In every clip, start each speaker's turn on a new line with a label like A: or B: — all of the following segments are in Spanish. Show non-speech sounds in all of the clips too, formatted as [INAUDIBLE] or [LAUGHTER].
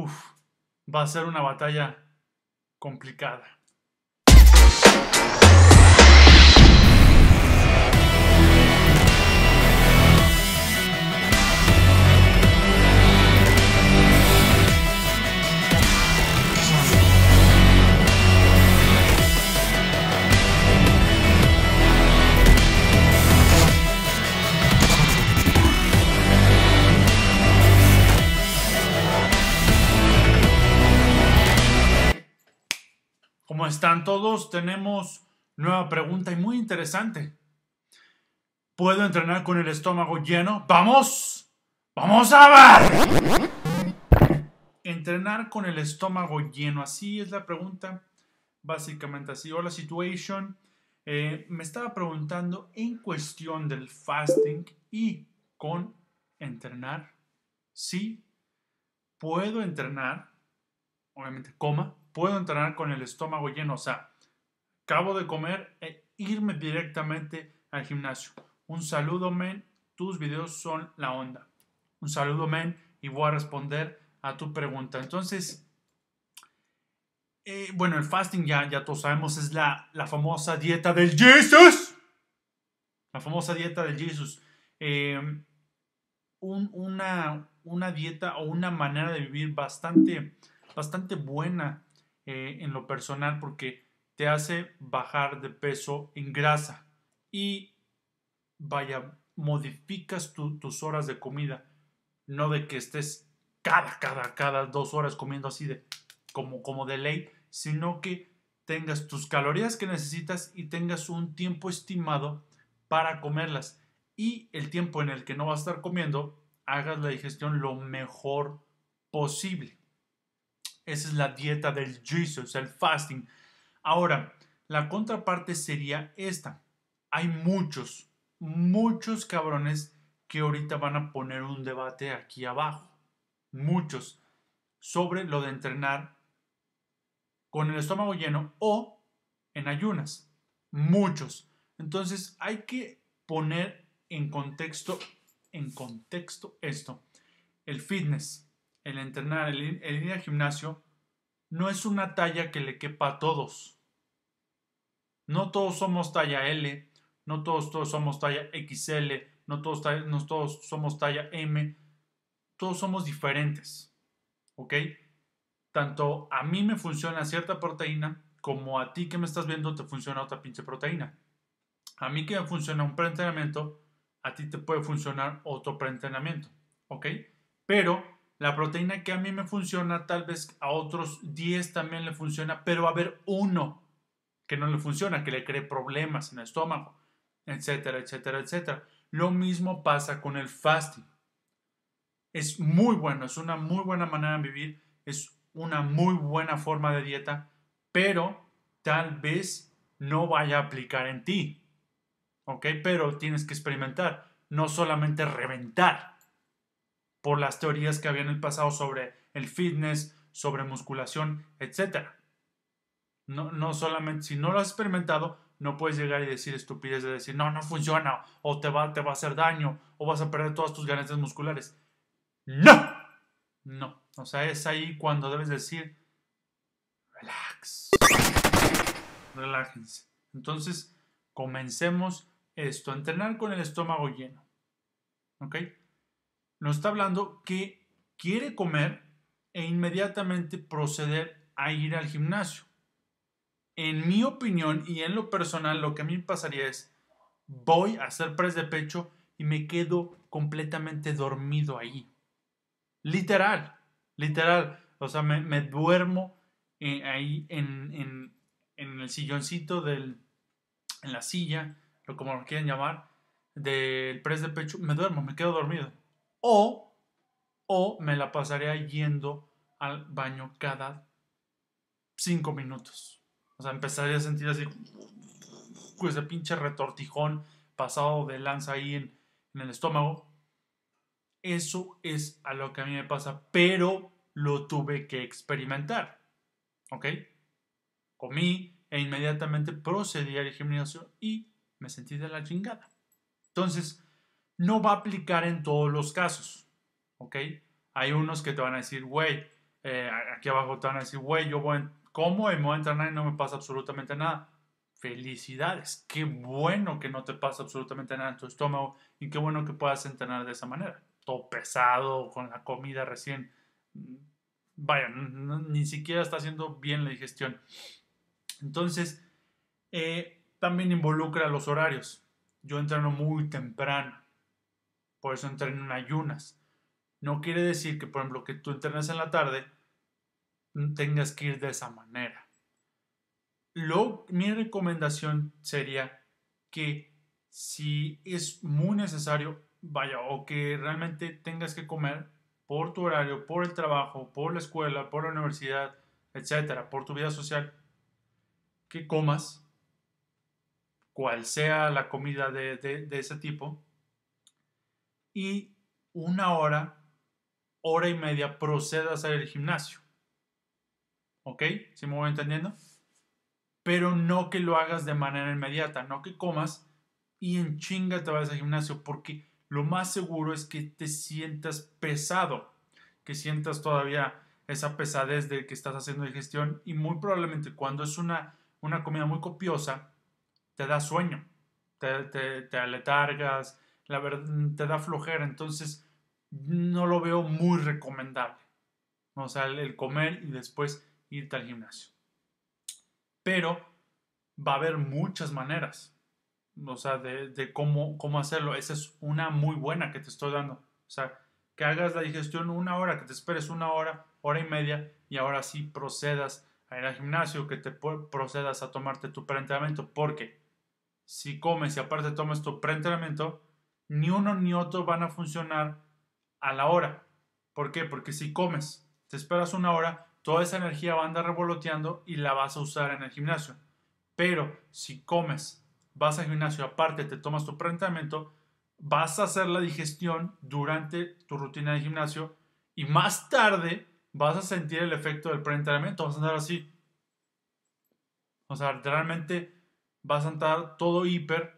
A: Uf, va a ser una batalla complicada. Están todos? Tenemos nueva pregunta y muy interesante. ¿Puedo entrenar con el estómago lleno? ¡Vamos! ¡Vamos a ver! Entrenar con el estómago lleno, así es la pregunta. Básicamente así. Hola, situation. Eh, me estaba preguntando en cuestión del fasting y con entrenar. Sí, puedo entrenar, obviamente coma, puedo entrenar con el estómago lleno, o sea, acabo de comer e irme directamente al gimnasio. Un saludo, men, tus videos son la onda. Un saludo, men, y voy a responder a tu pregunta. Entonces, eh, bueno, el fasting ya, ya todos sabemos es la, la famosa dieta del Jesus. La famosa dieta del Jesus. Eh, una, una dieta o una manera de vivir bastante, bastante buena eh, en lo personal porque te hace bajar de peso en grasa. Y vaya, modificas tus horas de comida, no de que estés cada, cada, cada dos horas comiendo así de como, como de ley, sino que tengas tus calorías que necesitas y tengas un tiempo estimado para comerlas. Y el tiempo en el que no vas a estar comiendo, hagas la digestión lo mejor posible. Esa es la dieta del Jesus, el fasting. Ahora, la contraparte sería esta. Hay muchos, muchos cabrones que ahorita van a poner un debate aquí abajo. Muchos. Sobre lo de entrenar con el estómago lleno o en ayunas. Muchos. Entonces hay que poner en contexto, en contexto esto. El fitness el entrenar, el, ir al gimnasio, no es una talla que le quepa a todos. No todos somos talla L, no todos, todos somos talla XL, no todos, no todos somos talla M, todos somos diferentes. ¿Ok? Tanto a mí me funciona cierta proteína como a ti que me estás viendo te funciona otra pinche proteína. A mí que me funciona un preentrenamiento, a ti te puede funcionar otro preentrenamiento. ¿Ok? Pero la proteína que a mí me funciona, tal vez a otros 10 también le funciona, pero va a haber uno que no le funciona, que le cree problemas en el estómago, etcétera, etcétera, etcétera. Lo mismo pasa con el fasting. Es muy bueno, es una muy buena manera de vivir, es una muy buena forma de dieta, pero tal vez no vaya a aplicar en ti. ¿Ok? Pero tienes que experimentar, no solamente reventar por las teorías que había en el pasado sobre el fitness, sobre musculación, etc. No, no solamente, si no lo has experimentado, no puedes llegar y decir estupidez de decir, no, no funciona, o te va, te va a hacer daño, o vas a perder todas tus ganancias musculares. No, no. O sea, es ahí cuando debes decir, relax, relájense. Entonces, comencemos esto, entrenar con el estómago lleno. ¿Ok? Nos está hablando que quiere comer e inmediatamente proceder a ir al gimnasio. En mi opinión y en lo personal, lo que a mí pasaría es, voy a hacer press de pecho y me quedo completamente dormido ahí. Literal, literal. O sea, me, duermo eh, ahí en, el silloncito del, en la silla, o como lo quieran llamar, del press de pecho, me duermo, me quedo dormido. O, o me la pasaría yendo al baño cada cinco minutos. O sea, empezaría a sentir así, pues ese pinche retortijón pasado de lanza ahí en, en el estómago. Eso es a lo que a mí me pasa, pero lo tuve que experimentar. ¿Ok? Comí e inmediatamente procedí al gimnasio y me sentí de la chingada. Entonces, no va a aplicar en todos los casos. ¿Ok? Hay unos que te van a decir, güey, eh, aquí abajo te van a decir, güey, yo voy, como y me voy a entrenar y no me pasa absolutamente nada. Felicidades, qué bueno que no te pasa absolutamente nada en tu estómago y qué bueno que puedas entrenar de esa manera. Todo pesado, con la comida recién, vaya, ni siquiera está haciendo bien la digestión. Entonces, eh, también involucra los horarios. Yo entreno muy temprano, por eso entreno en ayunas. No quiere decir que, por ejemplo, que tú entrenes en la tarde tengas que ir de esa manera. Lo, mi recomendación sería que si es muy necesario, vaya, o que realmente tengas que comer por tu horario, por el trabajo, por la escuela, por la universidad, etcétera, por tu vida social, que comas, cual sea la comida de ese tipo, y una hora, hora y media procedas a ir al gimnasio. ¿Ok? ¿Sí me voy entendiendo? Pero no que lo hagas de manera inmediata, no que comas y en chinga te vayas al gimnasio, porque lo más seguro es que te sientas pesado, que sientas todavía esa pesadez de que estás haciendo digestión y muy probablemente cuando es una, una comida muy copiosa, te da sueño, te, te, te aletargas, la verdad, te da flojera, entonces no lo veo muy recomendable. O sea, el comer y después irte al gimnasio. Pero va a haber muchas maneras, o sea, de, cómo, cómo hacerlo. Esa es una muy buena que te estoy dando. O sea, que hagas la digestión una hora, que te esperes una hora, hora y media, y ahora sí procedas a ir al gimnasio, que te procedas a tomarte tu preentrenamiento, porque si comes y aparte tomas tu preentrenamiento, ni uno ni otro van a funcionar a la hora. ¿Por qué? Porque si comes, te esperas una hora, toda esa energía va a andar revoloteando y la vas a usar en el gimnasio. Pero si comes, vas al gimnasio, aparte te tomas tu preentrenamiento, vas a hacer la digestión durante tu rutina de gimnasio y más tarde vas a sentir el efecto del preentrenamiento, vas a andar así. O sea, realmente vas a andar todo hiper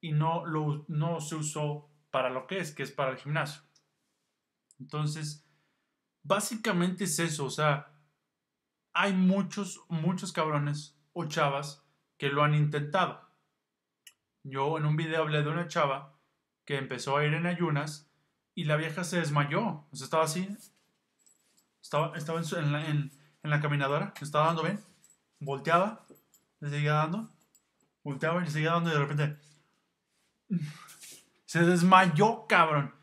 A: y no, lo, no se usó para lo que es, que es para el gimnasio. Entonces, básicamente es eso, o sea, hay muchos, muchos cabrones o chavas que lo han intentado. Yo en un video hablé de una chava que empezó a ir en ayunas y la vieja se desmayó. O sea, estaba así. Estaba, estaba en, la, caminadora, estaba dando bien. Volteaba, le seguía dando. Volteaba y le seguía dando y de repente se desmayó, cabrón.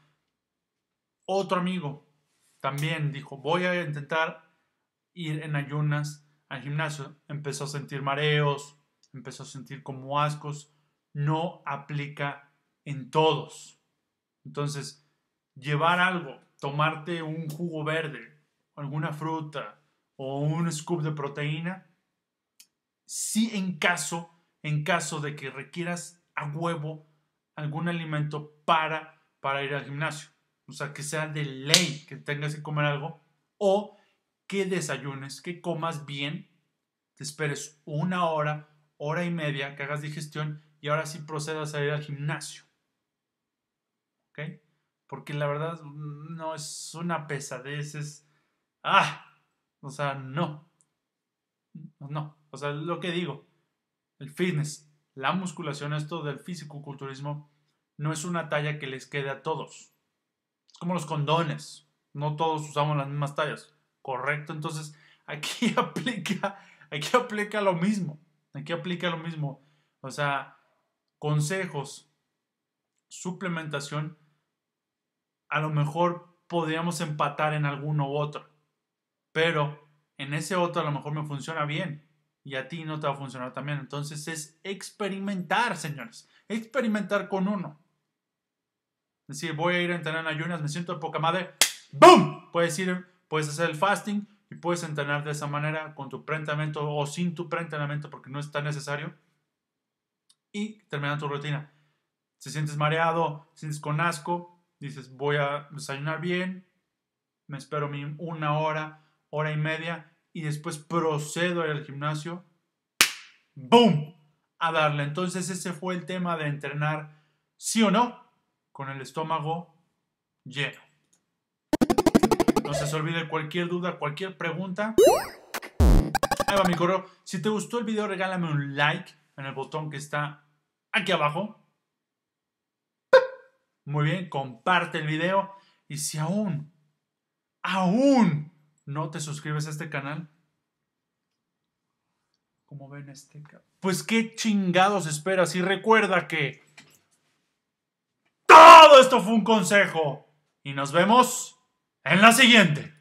A: Otro amigo también dijo, voy a intentar ir en ayunas al gimnasio, empezó a sentir mareos, empezó a sentir como ascos, no aplica en todos. Entonces, llevar algo, tomarte un jugo verde, alguna fruta o un scoop de proteína, sí en caso, en caso de que requieras a huevo algún alimento para, para ir al gimnasio. O sea, que sea de ley que tengas que comer algo o que desayunes, que comas bien, te esperes una hora, hora y media, que hagas digestión y ahora sí procedas a ir al gimnasio. ¿Ok? Porque la verdad no es una pesadez, es... ¡Ah! O sea, no. No. O sea, lo que digo, el fitness, la musculación, esto del físico-culturismo, no es una talla que les quede a todos. Es como los condones. No todos usamos las mismas tallas. Correcto, entonces [LAUGHS] aquí aplica, aquí aplica lo mismo. Aquí aplica lo mismo. O sea, consejos, suplementación, a lo mejor podríamos empatar en alguno u otro. Pero en ese otro a lo mejor me funciona bien y a ti no te va a funcionar también. Entonces es experimentar, señores. Experimentar con uno. Es decir, voy a ir a entrenar en ayunas, me siento de poca madre. ¡Boom! Puedes ir Puedes hacer el fasting y puedes entrenar de esa manera con tu preentrenamiento o sin tu preentrenamiento porque no es tan necesario. Y terminar tu rutina. Si sientes mareado, sientes con asco, dices voy a desayunar bien, me espero una hora, hora y media y después procedo al gimnasio. ¡Boom! A darle. Entonces ese fue el tema de entrenar, sí o no, con el estómago lleno. No se os olvide cualquier duda, cualquier pregunta. Ahí va mi correo. Si te gustó el video, regálame un like en el botón que está aquí abajo. Muy bien, comparte el video. Y si aún, aún no te suscribes a este canal, como ven este pues qué chingados esperas y recuerda que todo esto fue un consejo. Y nos vemos en la siguiente.